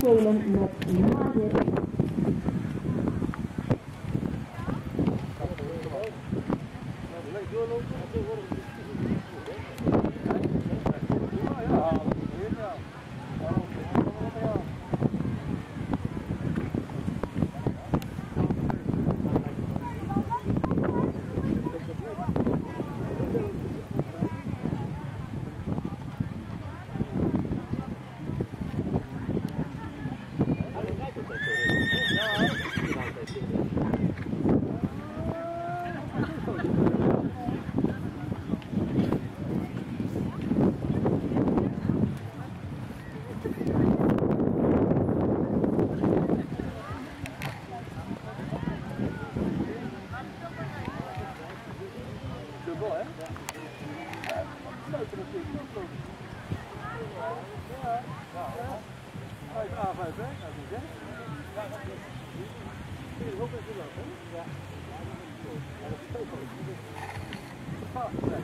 trong trường là một hoa Thank you. Ja, 5 hè? Dat is het. 那那那那那那那，所以如果是这个公司啊，假如说有，假如说配合机构，嗯，是吧？